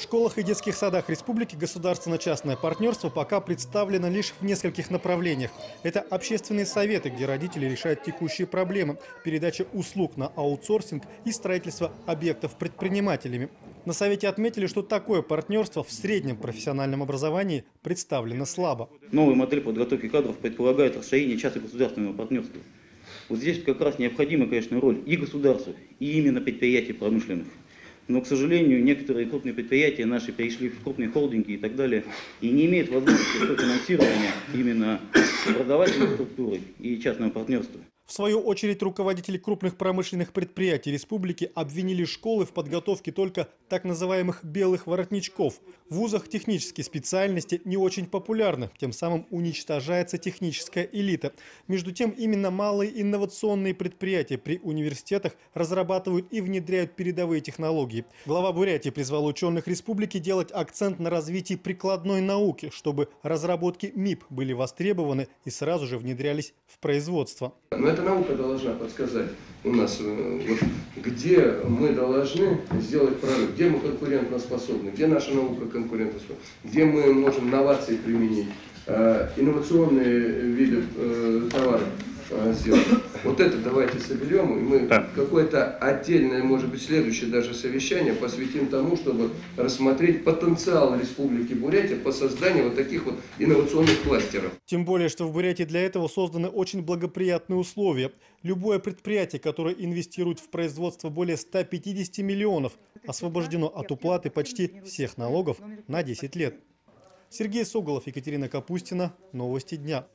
В школах и детских садах республики государственно-частное партнерство пока представлено лишь в нескольких направлениях. Это общественные советы, где родители решают текущие проблемы, передача услуг на аутсорсинг и строительство объектов предпринимателями. На совете отметили, что такое партнерство в среднем профессиональном образовании представлено слабо. Новая модель подготовки кадров предполагает расширение частно-государственного партнерства. Вот здесь как раз необходима, конечно, роль и государства, и именно предприятий промышленных. Но, к сожалению, некоторые крупные предприятия наши перешли в крупные холдинги и так далее, и не имеют возможности софинансирования именно образовательной структуры и частного партнерства. В свою очередь, руководители крупных промышленных предприятий республики обвинили школы в подготовке только так называемых «белых воротничков». В вузах технические специальности не очень популярны, тем самым уничтожается техническая элита. Между тем, именно малые инновационные предприятия при университетах разрабатывают и внедряют передовые технологии. Глава Бурятии призвал ученых республики делать акцент на развитии прикладной науки, чтобы разработки МИП были востребованы и сразу же внедрялись в производство. Эта наука должна подсказать у нас, э, вот, где мы должны сделать прорыв, где мы конкурентоспособны, где наша наука конкурентоспособна, где мы можем новации применить, э, инновационные виды э, товаров сделать. Вот это давайте соберем, и мы да. какое-то отдельное, может быть, следующее даже совещание посвятим тому, чтобы рассмотреть потенциал Республики Бурятия по созданию вот таких вот инновационных кластеров. Тем более, что в Бурятии для этого созданы очень благоприятные условия. Любое предприятие, которое инвестирует в производство более 150 миллионов, освобождено от уплаты почти всех налогов на 10 лет. Сергей Соголов, Екатерина Капустина. Новости дня.